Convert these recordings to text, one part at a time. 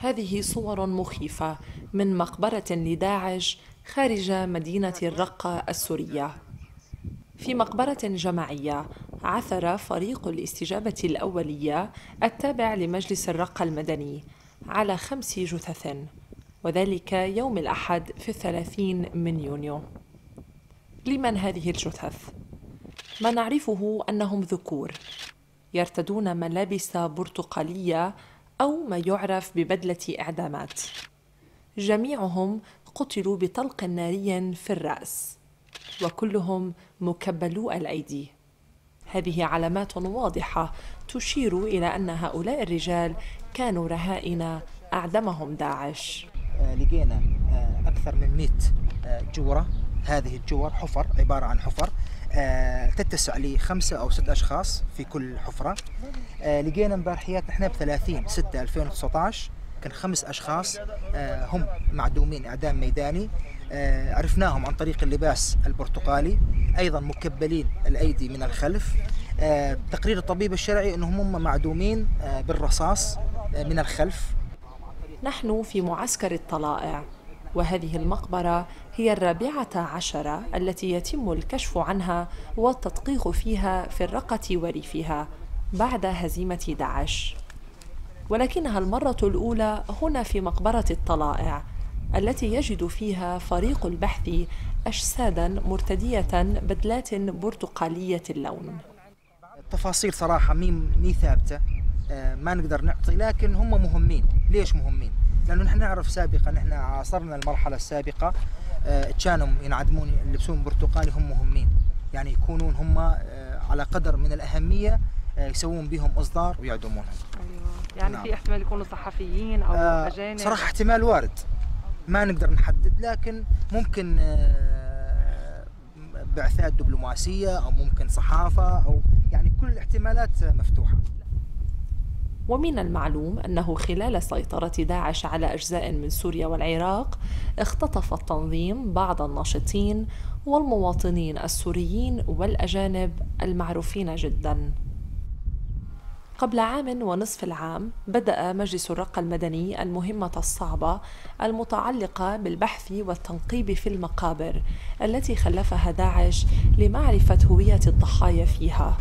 هذه صور مخيفة من مقبرة لداعش خارج مدينة الرقة السورية. في مقبرة جماعية عثر فريق الاستجابة الأولية التابع لمجلس الرقة المدني على خمس جثث وذلك يوم الأحد في الثلاثين من يونيو لمن هذه الجثث؟ ما نعرفه أنهم ذكور يرتدون ملابس برتقالية أو ما يعرف ببدلة إعدامات. جميعهم قتلوا بطلق ناري في الرأس وكلهم مكبلو الأيدي. هذه علامات واضحة تشير إلى أن هؤلاء الرجال كانوا رهائن أعدمهم داعش. آه، لقينا آه، أكثر من 100 آه، جورة. هذه الجور حفر عبارة عن حفر. تتسع لخمسة أو ست أشخاص في كل حفرة. لقينا مبارحيات نحن ب 30 6 2019 كان خمس أشخاص هم معدومين إعدام ميداني. عرفناهم عن طريق اللباس البرتقالي أيضا مكبلين الأيدي من الخلف. تقرير الطبيب الشرعي أنهم هم معدومين بالرصاص من الخلف. نحن في معسكر الطلائع. وهذه المقبرة هي الرابعة عشرة التي يتم الكشف عنها والتدقيق فيها في الرقة وريفها بعد هزيمة داعش. ولكنها المرة الأولى هنا في مقبرة الطلائع التي يجد فيها فريق البحث أجسادا مرتدية بدلات برتقالية اللون. التفاصيل صراحة مي ثابتة آه، ما نقدر نعطي لكن هم مهمين. ليش مهمين؟ لأنه نحن نعرف سابقا نحن عاصرنا المرحلة السابقة. آه، كانوا ينعدمون يلبسون برتقالي هم مهمين. يعني يكونون هم آه، على قدر من الأهمية يسوون بهم إصدار ويعدمونهم. أيوه. يعني نعم. في احتمال يكونوا صحفيين أو أجانب. صراحة احتمال وارد. ما نقدر نحدد لكن ممكن بعثات دبلوماسية أو ممكن صحافة أو يعني كل الاحتمالات مفتوحة. ومن المعلوم أنه خلال سيطرة داعش على أجزاء من سوريا والعراق اختطف التنظيم بعض الناشطين والمواطنين السوريين والأجانب المعروفين جدا. قبل عام ونصف العام بدأ مجلس الرقة المدني المهمة الصعبة المتعلقة بالبحث والتنقيب في المقابر التي خلفها داعش لمعرفة هوية الضحايا فيها.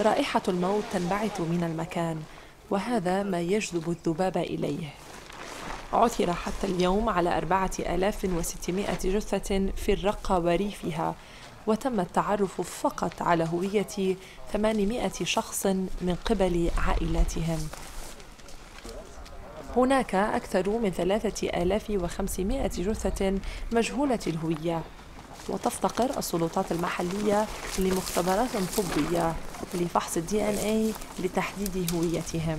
رائحة الموت تنبعث من المكان وهذا ما يجذب الذباب إليه. عثر حتى اليوم على أربعة آلاف وستمائة جثة في الرقة وريفها وتم التعرف فقط على هوية 800 شخص من قبل عائلاتهم. هناك أكثر من 3500 جثة مجهولة الهوية. وتفتقر السلطات المحلية لمختبرات طبية لفحص الدي إن اي لتحديد هويتهم.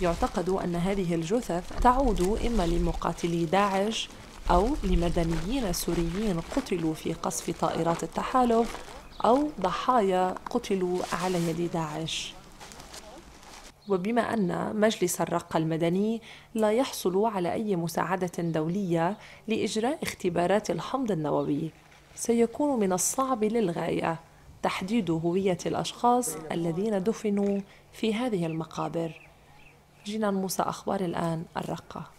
يعتقد أن هذه الجثث تعود إما لمقاتلي داعش أو لمدنيين سوريين قتلوا في قصف طائرات التحالف أو ضحايا قتلوا على يد داعش. وبما أن مجلس الرقة المدني لا يحصل على أي مساعدة دولية لإجراء اختبارات الحمض النووي سيكون من الصعب للغاية تحديد هوية الأشخاص الذين دفنوا في هذه المقابر. جينا موسى أخبار الآن الرقة.